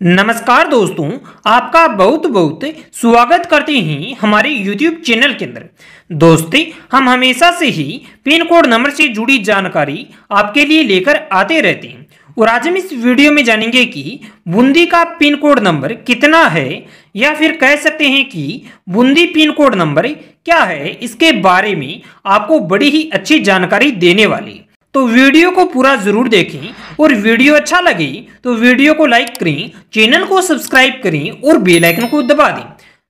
नमस्कार दोस्तों, आपका बहुत बहुत स्वागत करते हैं हमारे YouTube चैनल के अंदर। दोस्ती, हम हमेशा से ही पिन कोड नंबर से जुड़ी जानकारी आपके लिए लेकर आते रहते हैं। और आज हम इस वीडियो में जानेंगे कि बूंदी का पिन कोड नंबर कितना है, या फिर कह सकते हैं कि बूंदी पिन कोड नंबर क्या है, इसके बारे में आपको बड़ी ही अच्छी जानकारी देने वाली तो वीडियो को पूरा ज़रूर देखें और वीडियो अच्छा लगे तो वीडियो को लाइक करें, चैनल को सब्सक्राइब करें और बेल आइकन को दबा दें।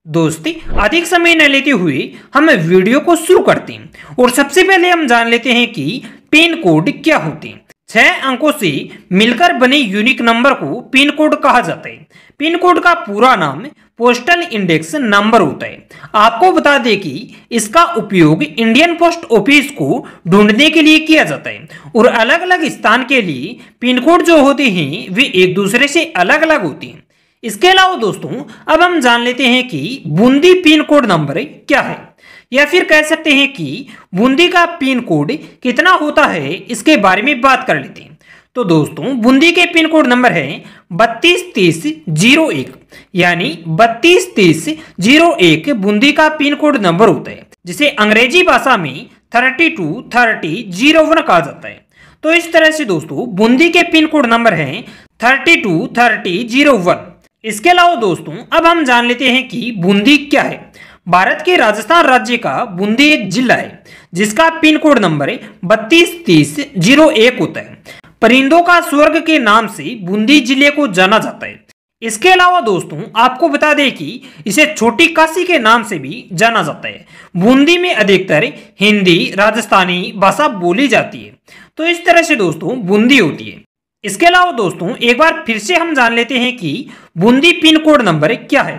दोस्ती, अधिक समय न लेते हुए हम वीडियो को शुरू करते हैं। और सबसे पहले हम जान लेते हैं कि पिन कोड क्या होते हैं। छह अंकों से मिलकर बने यूनिक नंबर को पिन कोड कहा जाता है। पिन कोड का पूरा नाम पोस्टल इंडेक्स नंबर होता है। आपको बता दें कि इसका उपयोग इंडियन पोस्ट ऑफ़िस को ढूँढने के लिए किया जाता है और अलग अलग स्थान के लिए पिन कोड जो होते हैं, वे एक दूसरे से अलग अलग होते हैं। इसके अलावा दोस्तों, अब हम जान लेते हैं कि बूंदी पिन कोड नंबर क्या है। या फिर कह सकते हैं कि बूंदी का पिन कोड कितना होता है, इसके बारे में बात कर लेते हैं। तो दोस्तों, बूंदी के पिन कोड नंबर है बत्तीस तीस ज़ीरो एक, यानी बत्तीस तीस ज़ीरो एक बूंदी का पिन कोड नंबर होता है, जिसे अंग्रेज़ी भाषा में thirty two thirty zero one कहा जाता है। तो इस तरह से दोस्तों, बूंदी के पिन कोड नंबर है thirty two thirty zero one. इसके अलावा दोस्तों, अब हम जान लेते हैं कि बूंदी क्या है। भारत के राजस्थान राज्य का बूंदी एक जिला है, जिसका पिन कोड नंबर बत्तीस तीस ज़ीरो एक होता है। परिंदों का स्वर्ग के नाम से बूंदी ज़िले को जाना जाता है। इसके अलावा दोस्तों, आपको बता दें कि इसे छोटी काशी के नाम से भी जाना जाता है। बूंदी में अधिकतर हिंदी, राजस्थानी भाषा बोली जाती है। तो इस तरह से दोस्तों, बूंदी होती है। इसके अलावा दोस्तों, एक बार फिर से हम जान लेते हैं कि बूंदी पिन कोड नंबर क्या है।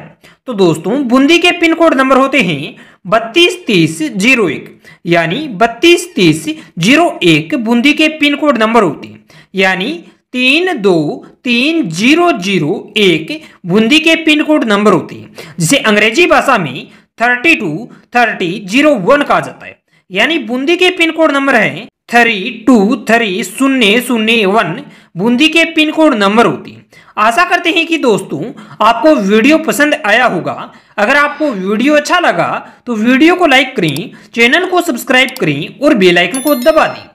तो दोस्तों, बूंदी के पिन कोड नंबर होते हैं बत्तीस तीस ज़ीरो एक, यानी बत्तीस तीस ज़ीरो एक बूंदी के पिन कोड नंबर होते हैं। यानी तीन दो तीन ज़ीरो ज़ीरो एक बूंदी के पिन कोड नंबर होते हैं, जिसे अंग्रेज़ी भाषा में thirty two thirty zero one कहा जाता है। यानी बूंदी के पिन कोड नंबर है थ्री टू थ्री शून्य शून्य वन बूंदी के पिन कोड नंबर होती। है आशा करते हैं कि दोस्तों, आपको वीडियो पसंद आया होगा। अगर आपको वीडियो अच्छा लगा तो वीडियो को लाइक करें, चैनल को सब्सक्राइब करें और बेलाइकन को दबा दें।